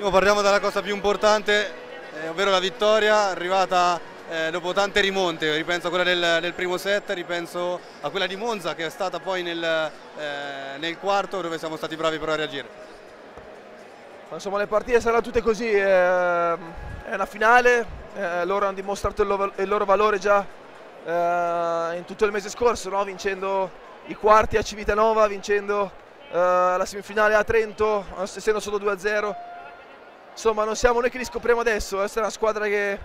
Primo parliamo della cosa più importante, eh, ovvero la vittoria arrivata eh, dopo tante rimonte, ripenso a quella del, del, primo set, ripenso a quella di Monza che è stata poi nel, eh, nel quarto dove siamo stati bravi però a reagire. Insomma le partite saranno tutte così, eh, è una finale, eh, loro hanno dimostrato il loro, il loro valore già eh, in tutto il mese scorso, no? vincendo i quarti a Civitanova, vincendo la semifinale a Trento, essendo solo 2-0 insomma non siamo noi che li scopriamo adesso, questa è una squadra che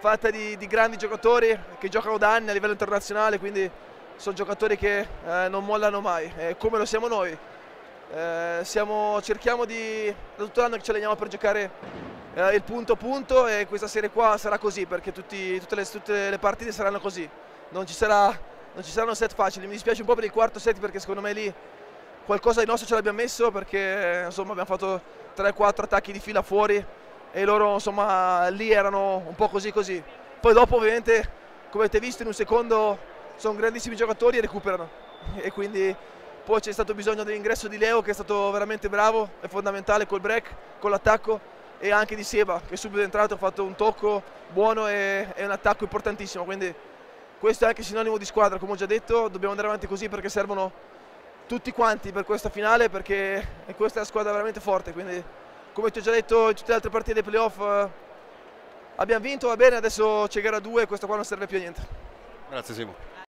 fatta di, di, grandi giocatori che giocano da anni a livello internazionale, quindi sono giocatori che eh, non mollano mai, eh, come lo siamo noi. Eh, siamo, cerchiamo di, da tutto l'anno che ci alleniamo per giocare eh, il punto a punto e questa serie qua sarà così perché tutti, tutte, le, tutte, le, partite saranno così, non ci, sarà, non ci saranno set facili, mi dispiace un po' per il quarto set perché secondo me lì qualcosa di nostro ce l'abbiamo messo perché insomma abbiamo fatto 3-4 attacchi di fila fuori e loro insomma lì erano un po' così così. Poi dopo ovviamente come avete visto in un secondo sono grandissimi giocatori e recuperano. E quindi poi c'è stato bisogno dell'ingresso di Leo che è stato veramente bravo e fondamentale col break, con l'attacco e anche di Seba che subito è entrato, ha fatto un tocco buono e, e un attacco importantissimo, quindi questo è anche sinonimo di squadra, come ho già detto, dobbiamo andare avanti così perché servono tutti quanti per questa finale perché questa è una squadra veramente forte, quindi come ti ho già detto in tutte le altre partite dei playoff eh, abbiamo vinto, va bene, adesso c'è gara 2 e questa qua non serve più a niente. Grazie Simo.